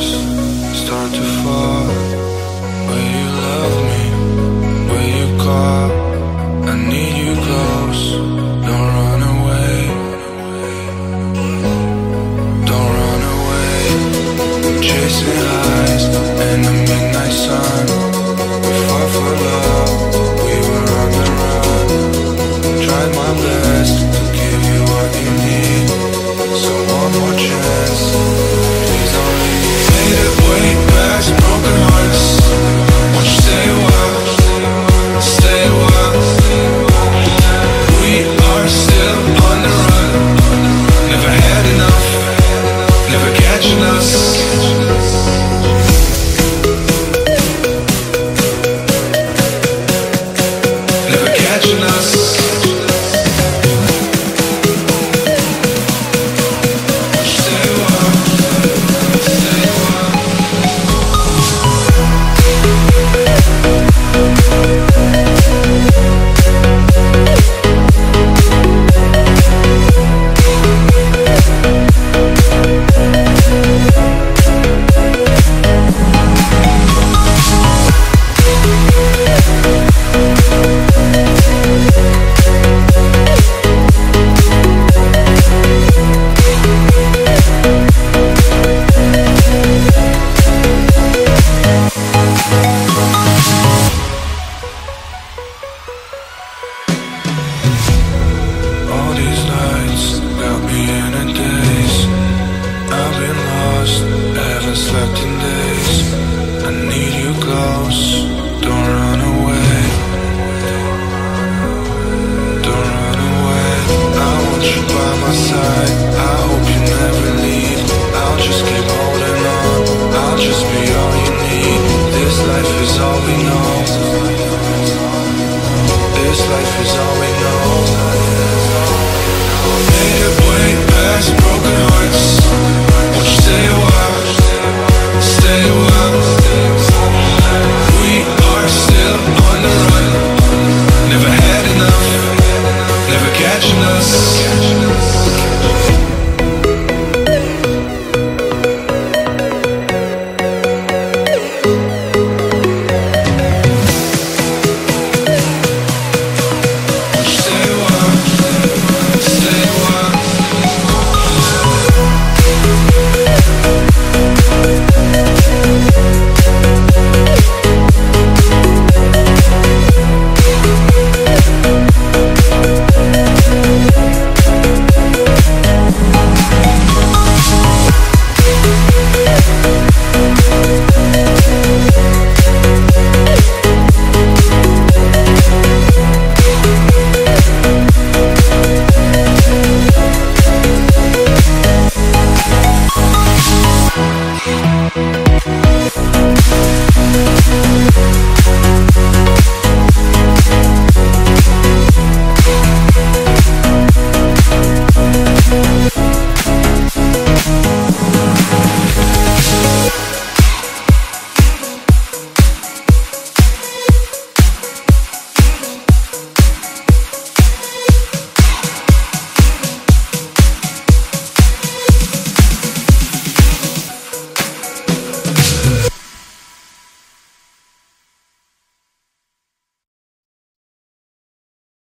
stars start to fall. Will you love me? Will you call? I need you close. Don't run away. Don't run away. We're chasing highs in the midnight sun. We fought for love. We were on the run. Tried my best. I hope you never leave. I'll just keep holding on. I'll just be all you need. This life is all we know.